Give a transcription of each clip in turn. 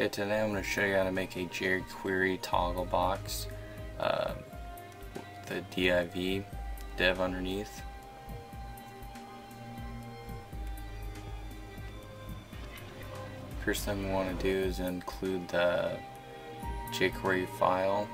Okay, today I'm going to show you how to make a jQuery toggle box uh, the div div underneath. First thing we want to do is include the jQuery file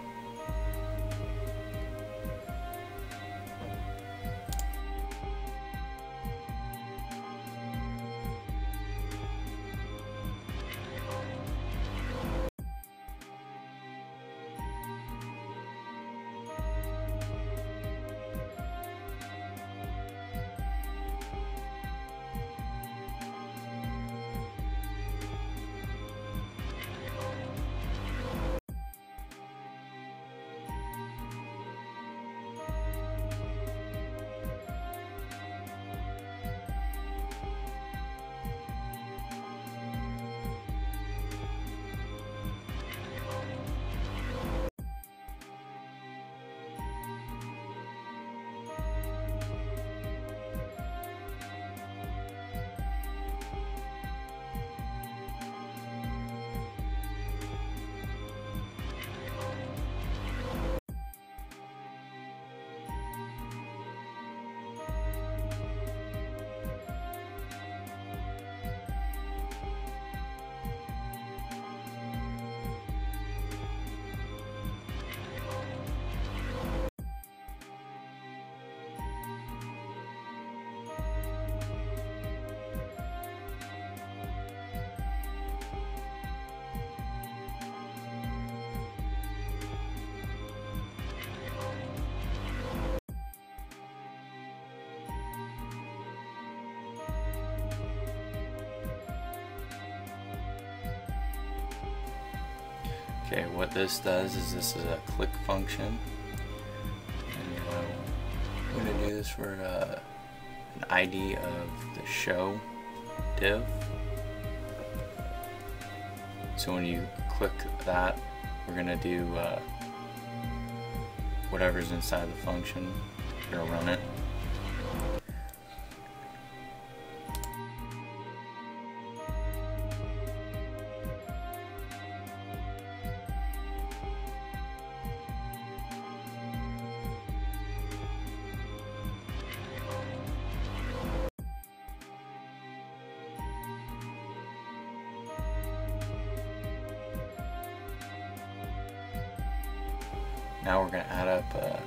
Okay, what this does is this is a click function. And, uh, I'm going to do this for uh, an ID of the show div. So when you click that, we're going to do uh, whatever's inside the function. We're going to run it. Now we're going to add up, uh,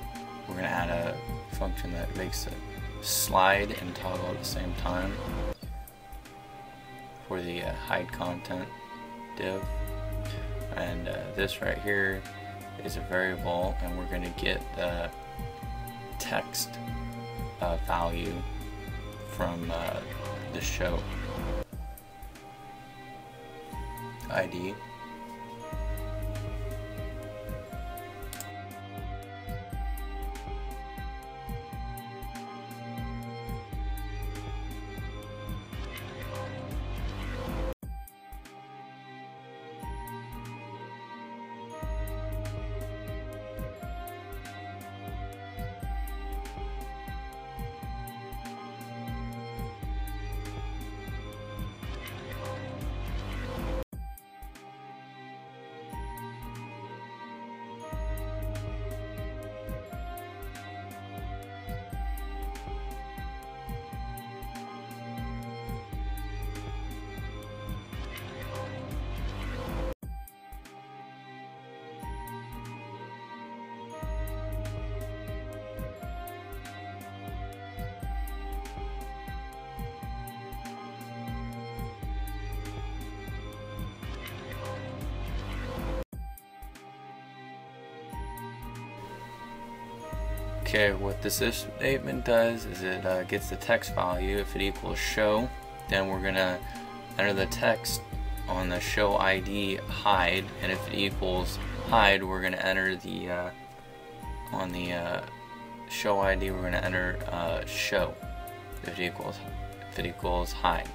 we're to add a function that makes it slide and toggle at the same time for the uh, hide content div. And uh, this right here is a variable and we're going to get the text uh, value from uh, the show ID Okay, what this if statement does is it uh, gets the text value. If it equals show, then we're gonna enter the text on the show ID hide, and if it equals hide, we're gonna enter the uh, on the uh, show ID. We're gonna enter uh, show if it equals if it equals hide.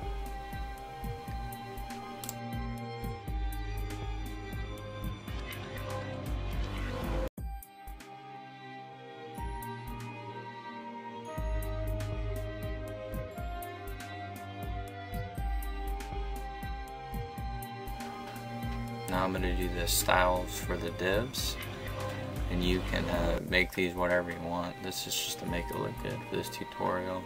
Now I'm going to do the styles for the divs and you can uh, make these whatever you want. This is just to make it look good for this tutorial.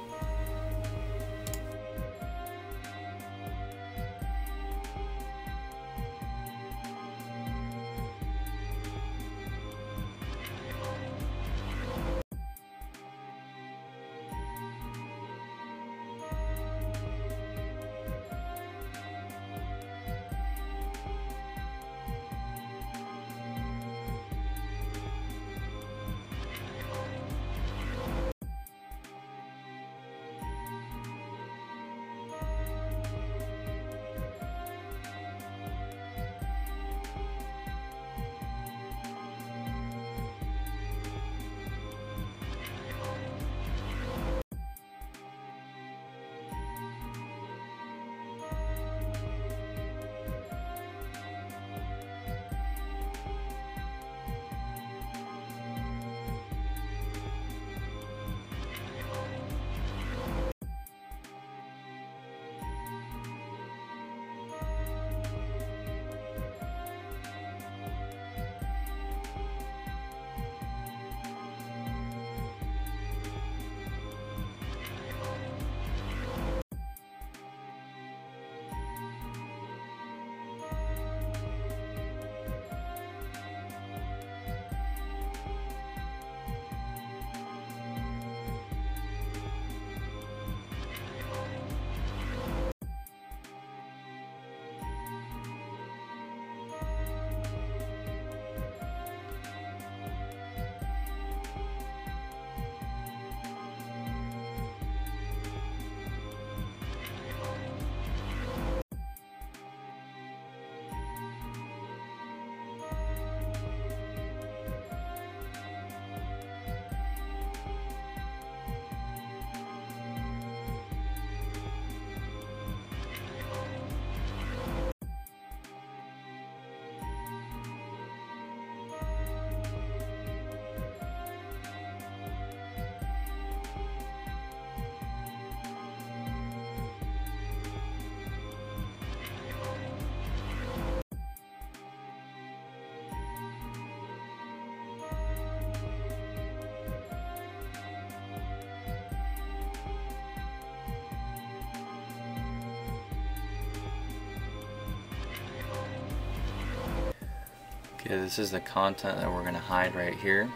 Okay, this is the content that we're going to hide right here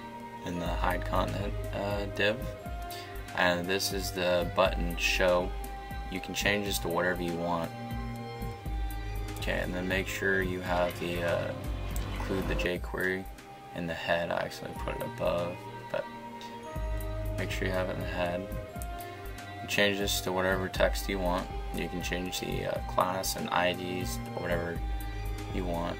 in the hide content uh, div. And this is the button show. You can change this to whatever you want. Okay, and then make sure you have the uh, include the jQuery in the head. I actually put it above, but make sure you have it in the head. You change this to whatever text you want. You can change the uh, class and IDs, or whatever you want.